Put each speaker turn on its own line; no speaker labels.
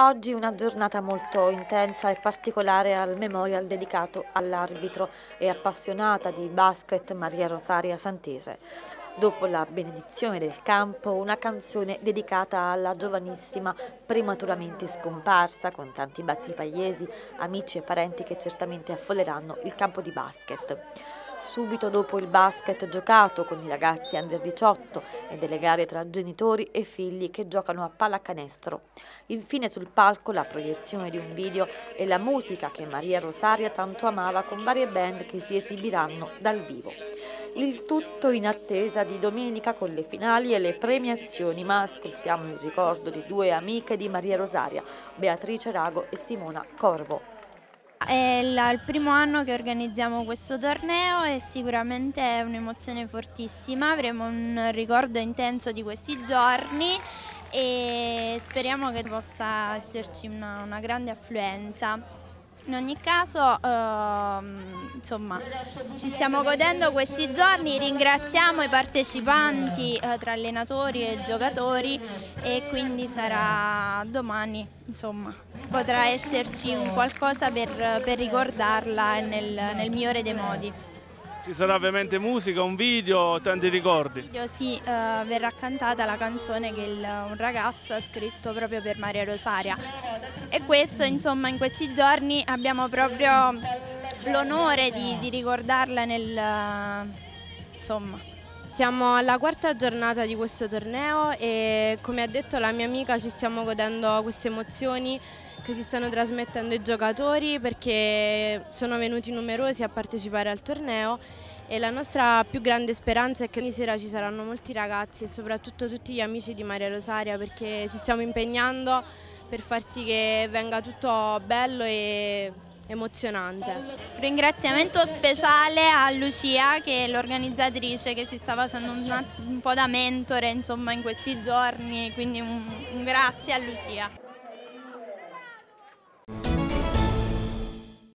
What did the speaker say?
Oggi una giornata molto intensa e particolare al memorial dedicato all'arbitro e appassionata di basket Maria Rosaria Santese. Dopo la benedizione del campo, una canzone dedicata alla giovanissima prematuramente scomparsa, con tanti battipagliesi, amici e parenti che certamente affolleranno il campo di basket subito dopo il basket giocato con i ragazzi under 18 e delle gare tra genitori e figli che giocano a pallacanestro. Infine sul palco la proiezione di un video e la musica che Maria Rosaria tanto amava con varie band che si esibiranno dal vivo. Il tutto in attesa di domenica con le finali e le premiazioni, ma ascoltiamo il ricordo di due amiche di Maria Rosaria, Beatrice Rago e Simona Corvo.
È il primo anno che organizziamo questo torneo e sicuramente è un'emozione fortissima, avremo un ricordo intenso di questi giorni e speriamo che possa esserci una, una grande affluenza. In ogni caso, ehm, insomma, ci stiamo godendo questi giorni, ringraziamo i partecipanti eh, tra allenatori e giocatori e quindi sarà domani, insomma, potrà esserci un qualcosa per, per ricordarla nel, nel migliore dei modi.
Ci sarà ovviamente musica, un video, tanti ricordi.
Video, sì, uh, verrà cantata la canzone che il, un ragazzo ha scritto proprio per Maria Rosaria. E questo, insomma, in questi giorni abbiamo proprio l'onore di, di, ricordarla nel... Uh, insomma.
Siamo alla quarta giornata di questo torneo e come ha detto la mia amica ci stiamo godendo queste emozioni che ci stanno trasmettendo i giocatori perché sono venuti numerosi a partecipare al torneo e la nostra più grande speranza è che ogni sera ci saranno molti ragazzi e soprattutto tutti gli amici di Maria Rosaria perché ci stiamo impegnando per far sì che venga tutto bello e emozionante.
Ringraziamento speciale a Lucia che è l'organizzatrice che ci sta facendo un, un po' da mentore insomma, in questi giorni, quindi un, un grazie a Lucia.